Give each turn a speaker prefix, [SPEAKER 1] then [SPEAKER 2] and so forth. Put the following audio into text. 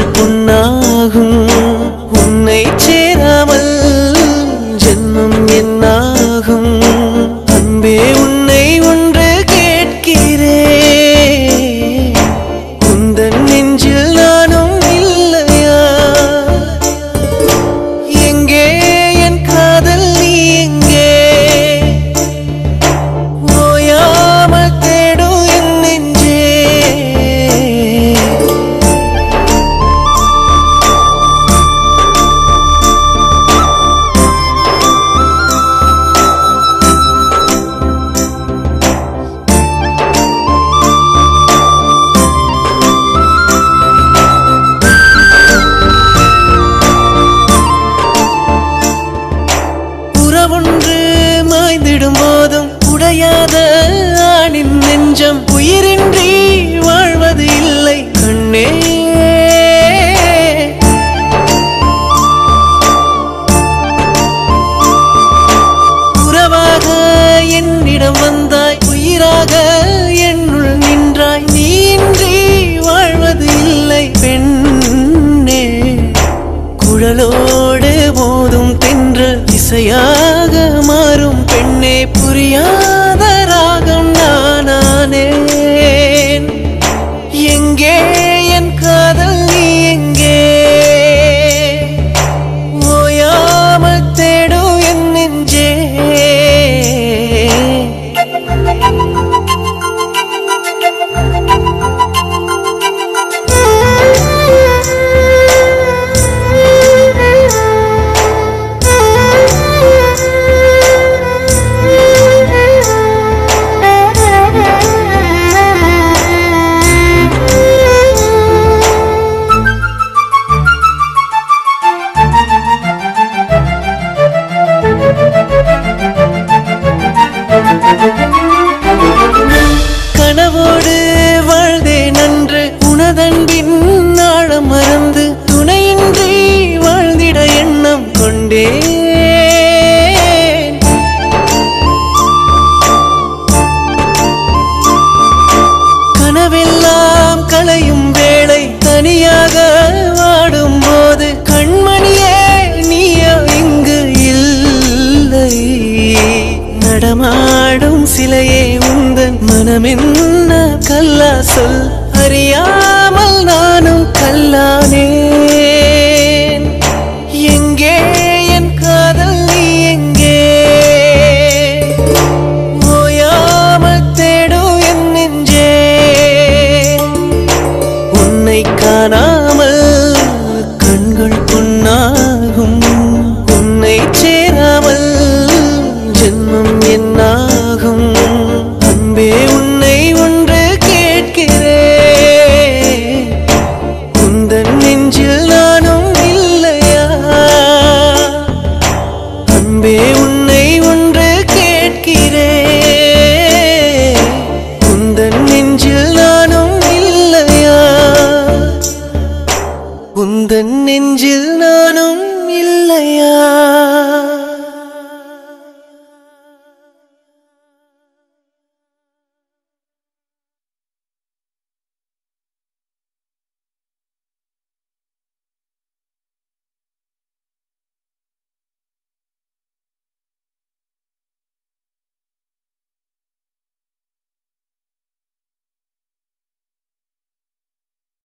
[SPEAKER 1] புண்ணாகும். கொஞ்சம் உயிரின்றி வாழ்வது இல்லை கண்ணே. உறவாக என்னிடம் வந்தாய் உயிராக என்னுள் நின்றாய் நீ இன்றி வாழ்வது இல்லை பெண்ணே. குழலோடு போதும் தென்றல் இசையாக மாறும் பெண்ணே புரியா? நன்று ஆழம் மறந்து துணையின்றி வாழ்ந்திட எண்ணம் கொண்டே கனவெல்லாம் களையும் வேளை தனியாக வாடும் போது கண்மணியே நீயோ இங்கு இல்லை. நடமாடும் சிலையே உந்தன் மனமென்ன கல்லா சொல் அறியா நானா